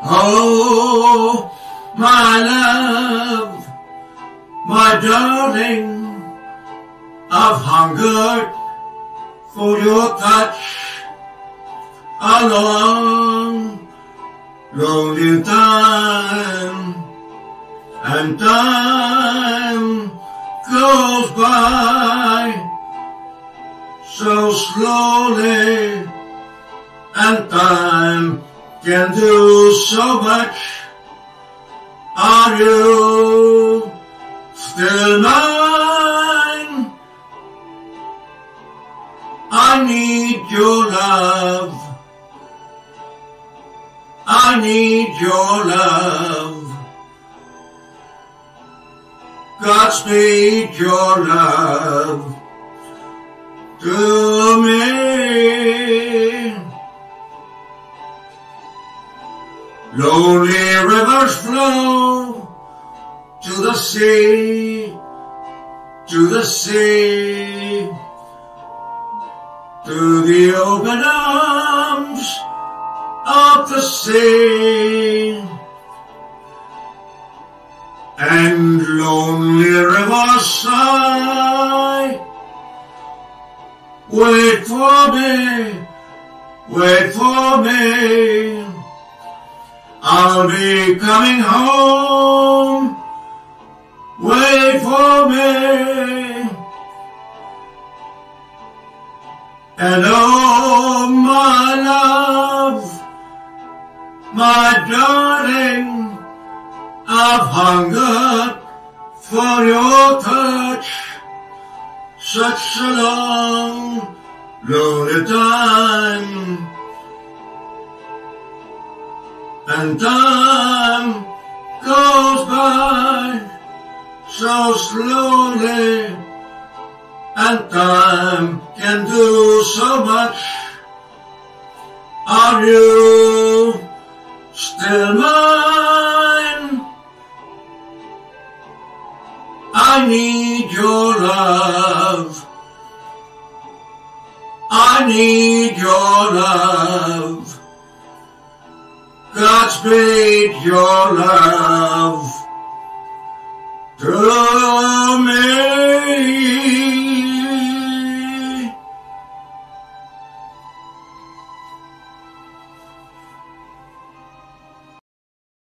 Oh, my love, my darling, I've hungered for your touch a long, lonely time, and time goes by so slowly, and time can do so much. Are you still mine? I need your love. I need your love. Godspeed your love to me. Lonely rivers flow to the sea, to the sea, to the open arms of the sea. And lonely rivers sigh, wait for me, wait for me. I'll be coming home. Wait for me. And oh, my love, my darling, I've hungered for your touch. Such a long, lonely time. And time goes by so slowly, and time can do so much. Are you still mine? I need your love. I need your love. Godspeed your love to me.